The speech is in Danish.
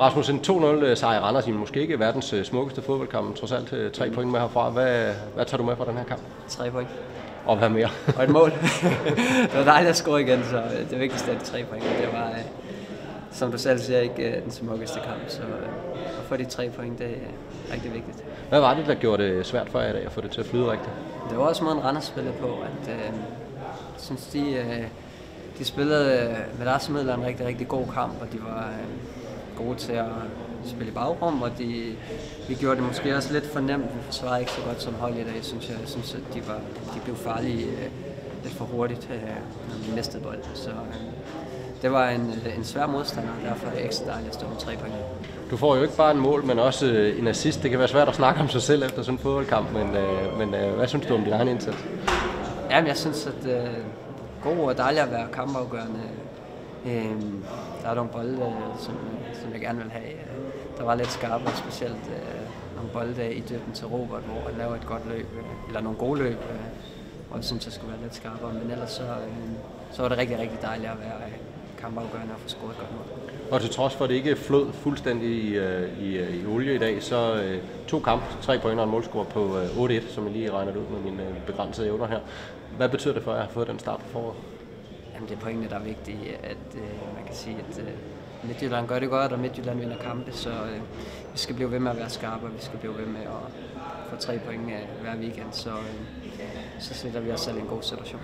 Rasmus, en 2-0 sejr i Randers i måske ikke verdens øh, smukkeste fodboldkamp, trods alt øh, tre point med herfra. Hvad, hvad tager du med fra den her kamp? Tre point. Og hvad mere? Og et mål. det var dejligt at score igen, så øh, det vigtigste er de tre point. Det var, øh, som du selv siger, ikke den smukkeste kamp, så at få de tre point, det er rigtig vigtigt. Hvad var det, der gjorde det svært for jer i dag at få det til at flyde rigtigt? Det var også måden Randers spillede på, at øh, synes, de, øh, de spillede med deres midler en rigtig, rigtig god kamp, og de var øh, gode til at spille i bagrum, og de, vi gjorde det måske også lidt for nemt. Vi forsvarede ikke så godt som hold i dag, synes jeg. Jeg synes, at de, var, de blev farlige øh, lidt for hurtigt, øh, når de mistede bold. Så øh, det var en, en svær modstander, og derfor er det ekstra dejligt at stå med tre point. Du får jo ikke bare en mål, men også øh, en assist. Det kan være svært at snakke om sig selv efter sådan en fodboldkamp, men, øh, men øh, hvad synes du om din egen indsats? Jamen, jeg synes, at øh, god og dejligt at være kampafgørende. Øh, der er nogle bolde, øh, som, som jeg gerne vil have. Øh, der var lidt skarpe, specielt øh, nogle bolde i dybden til Robert, hvor han laver et godt løb, øh, eller nogle gode løb, øh, hvor jeg synes, jeg skulle være lidt skarpere. Men ellers så, øh, så var det rigtig, rigtig dejligt at være øh, kampafgørende og få scoret et godt mål. Og til trods for, at det ikke flød fuldstændig i, øh, i, i olie i dag, så øh, to kampe, tre point og en målscore på øh, 8-1, som jeg lige regner ud med mine øh, begrænsede evner her. Hvad betyder det for, at jeg har fået den start på foråret? Jamen, det er pointene, der er vigtige, at øh, man kan sige, at øh, Midtjylland gør det godt, og Midtjylland vinder kampe, så øh, vi skal blive ved med at være skarpe, og vi skal blive ved med at få tre point øh, hver weekend, så, øh, så sætter vi os selv i en god situation.